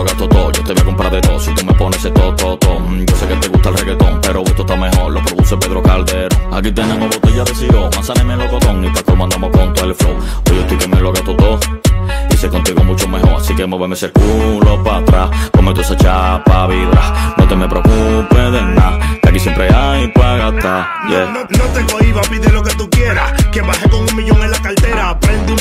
lo gasto todo, yo te voy a comprar de todo Si tú me pones ese todo, todo, todo Mm, Yo sé que te gusta el reggaetón, pero esto está mejor. Lo produce Pedro Caldero Aquí tenemos botella de siro, manzana y melocotón. Y pa' cómo andamos con todo el flow. Hoy estoy que me lo gasto todo. Sé contigo mucho mejor, así que muéveme ese culo pa' atrás. Toda esa chapa vibra. No te me preocupes de nada Que aquí siempre hay pa' gastar, yeah. No, no te cohibas, pide lo que tú quieras. Que baje con un millón en la cartera. Prende un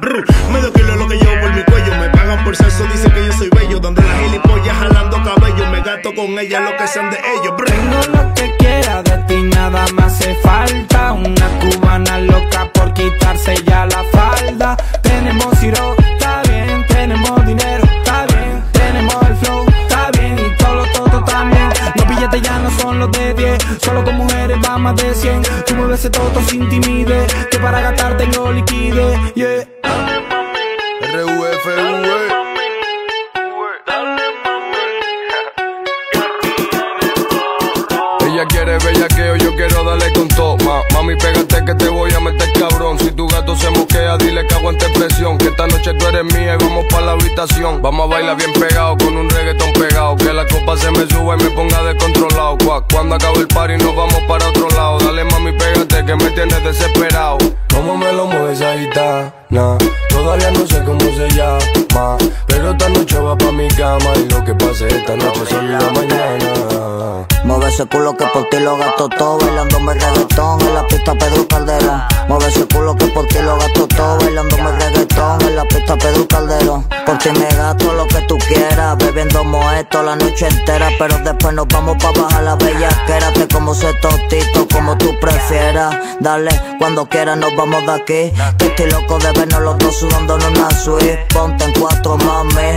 Brr. Medio kilo lo que llevo por mi cuello. Me pagan por sexo, dicen que yo soy bello. Donde las gilipollas jalando cabello. Me gasto con ella lo que sean de ellos. Brr. Tengo lo que quiera de ti, nada me hace falta. Una cubana loca por quitarse ya la falda. Tenemos ciro, está bien. Tenemos dinero, está bien. Tenemos el flow, está bien. Y todo, todo también. Los billetes ya no son los de 10. Solo con mujeres va más de 100. Tú mueves ese toto sin timidez. Que para gastar tengo liquidez, yeah. Ella quiere bellaqueo, yo quiero darle con toma. Mami, pégate que te voy a meter cabrón. Si tu gato se moquea, dile que aguante presión. Que esta noche tú eres mía y vamos pa' la habitación. Vamos a bailar bien pegado con un reggaetón pegado. Que la copa se me suba y me ponga descontrolado. Cua- Cuando acabe el party nos vamos para otro lado. Dale mami, pégate que me tienes desesperado. ¿Cómo me lo mueves esa gitana? Todavía no sé cómo se llama. Pero esta noche va pa' mi cama. Y lo que pase esta noche se olvida mañana. Mueve ese culo que por ti lo gasto todo Bailándome reggaetón en la pista Pedro Calderón Mueve ese culo que por ti lo gasto todo Bailándome reggaetón en la pista Pedro Calderón Por ti me gasto lo que tú quieras Bebiendo moesto la noche entera Pero después nos vamos pa' bajar la bella Quédate como ese tostito, como tú prefieras. Dale, cuando quieras nos vamos de aquí. Que estoy loco de vernos los dos sudando en una suite. Ponte en cuatro, mami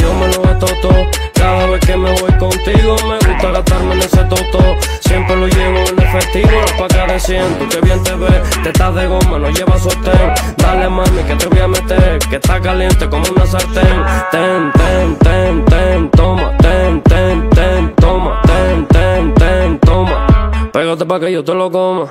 Yo me lo todo, cada vez que me voy contigo me gusta gastarme en ese toto. Siempre lo llevo en efectivo, pa' que siento que bien te ves. Te estás de goma, no llevas sostén. Dale mami que te voy a meter, que está caliente como una sartén. Ten, ten, ten, ten, toma, ten, ten, ten, toma, ten, ten, ten, toma. Pégate pa' que yo te lo coma.